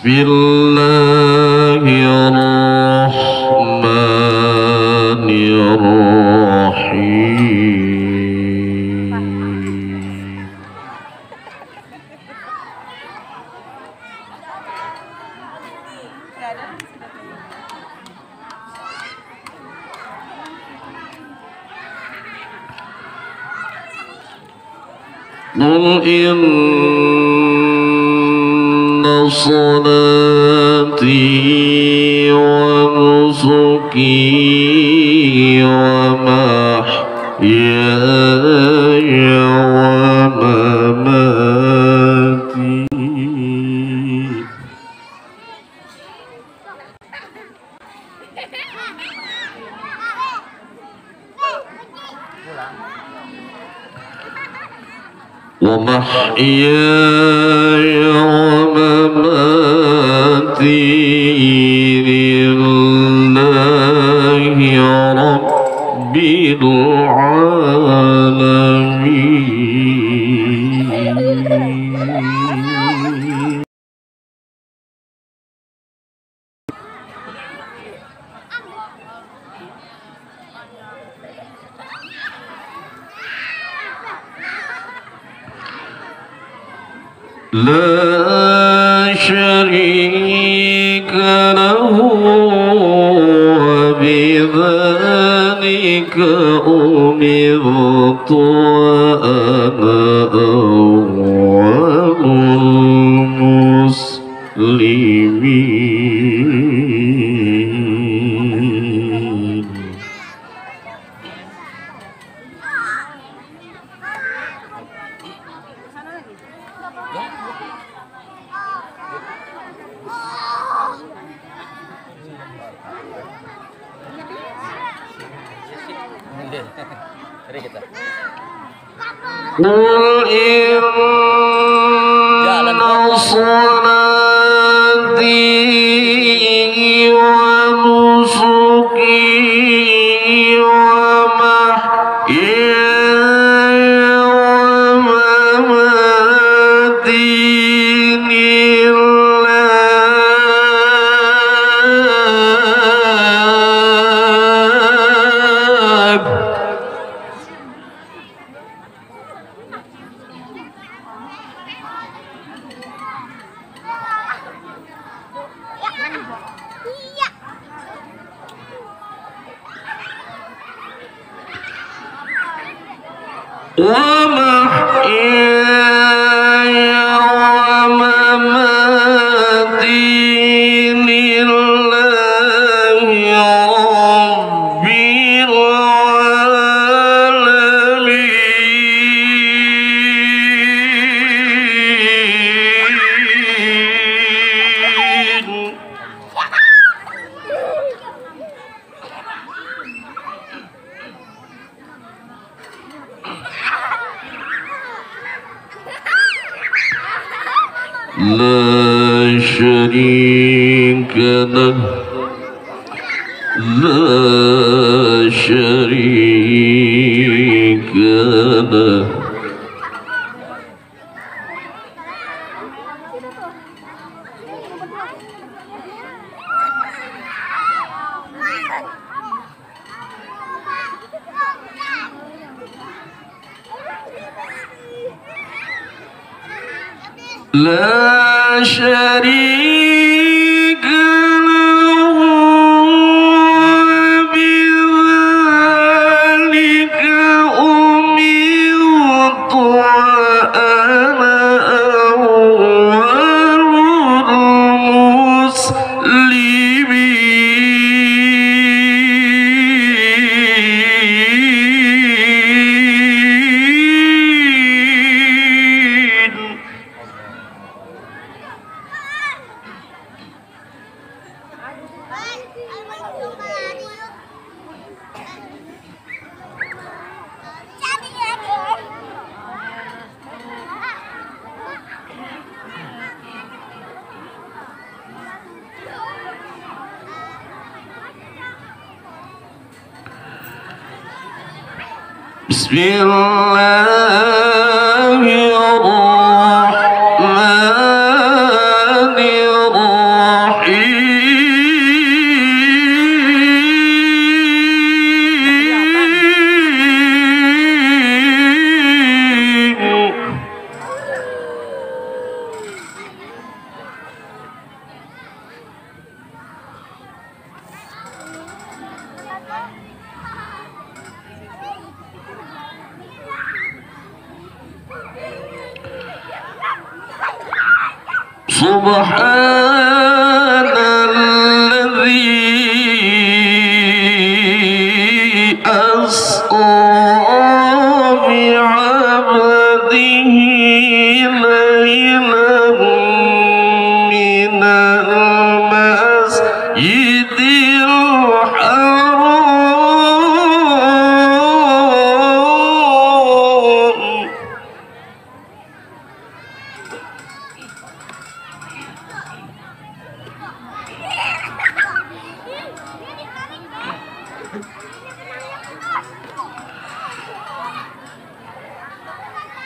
بسم الله الرحمن الرحيم. قل إن صلاتي ونسكي ومحياي ومماتي. ومحياي لا شريك له وبذلك أمرت وأنا أول Mari kita. قل إن صلاتي لا شريك له. لا شريك له لا شريك بسم الله سبحان الذي أسرى بعبده ليلا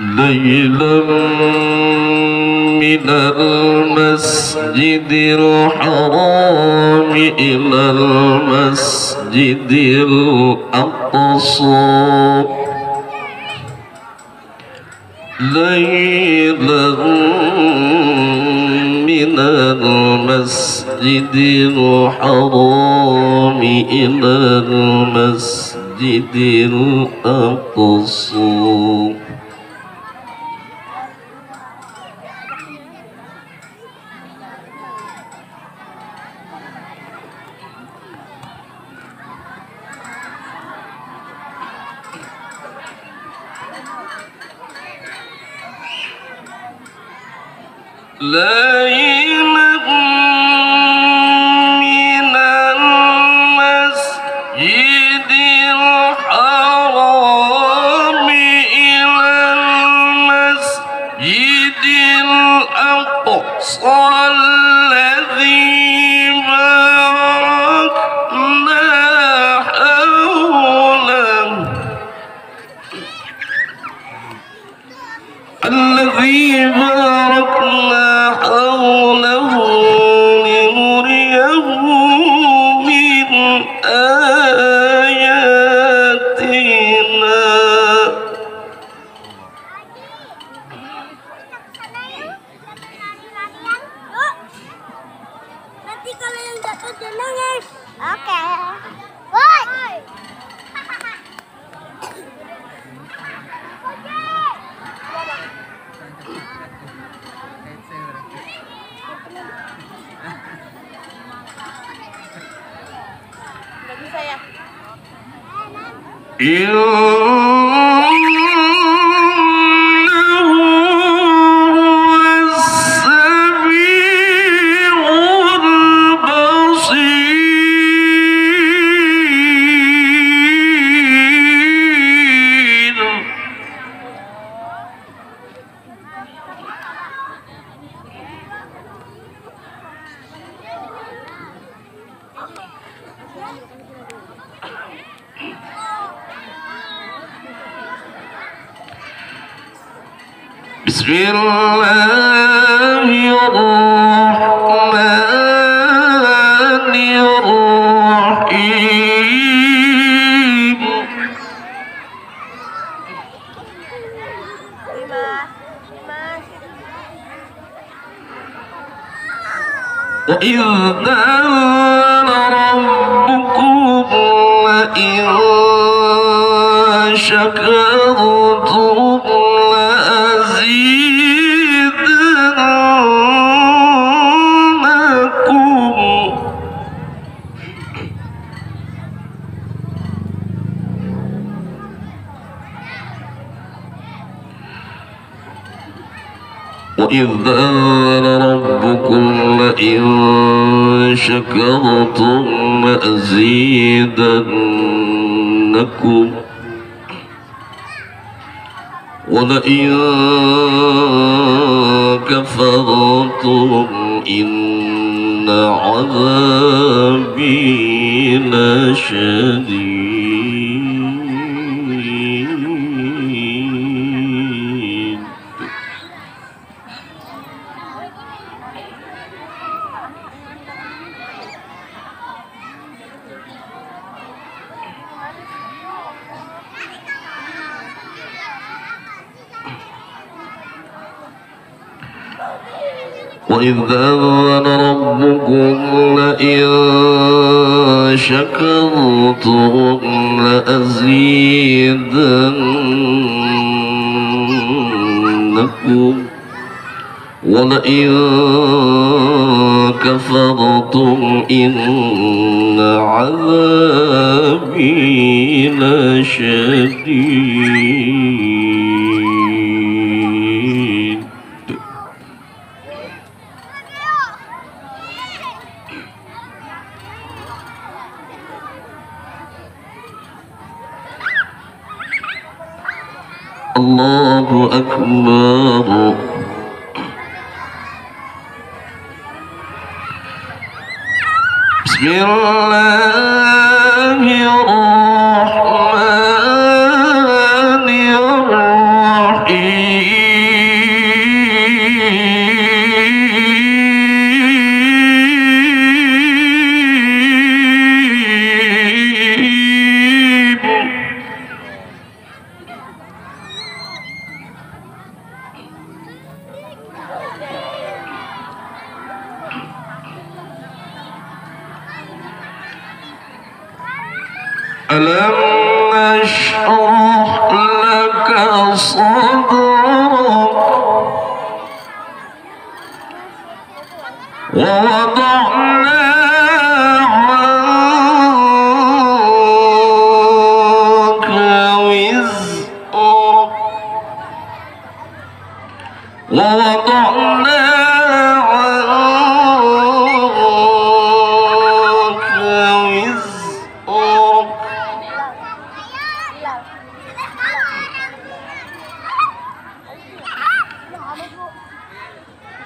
ليلا من المسجد الحرام إلى المسجد الأقصى. ليلا من المسجد الحرام إلى المسجد الأقصى. لنريه من آياتنا You بسم الله الرحمن الرحيم. وإذ قال ربكم لئن شكرتم وإذ أذن ربكم لئن شكرتم لأزيدنكم ولئن كفرتم إن عذابي لشديد وإذ أذن ربكم لئن شكرتم لأزيدنكم ولئن كفرتم إن عذابي لشديد أكبر. بسم الله.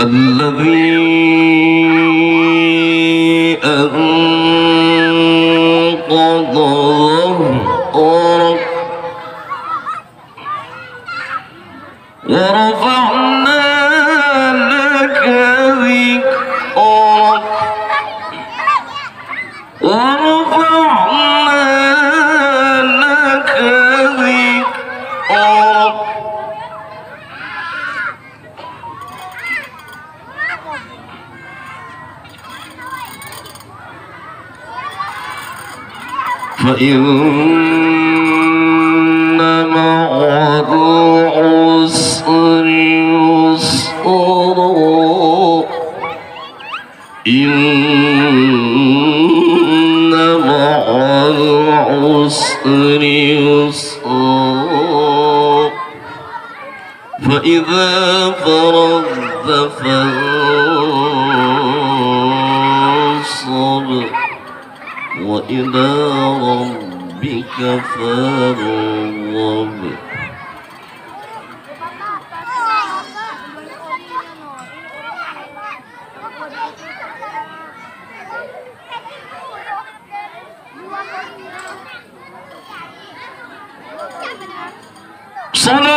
الذي أنقض ظهرك ورفعنا لك ذكرك فإن ربك فارغب صدق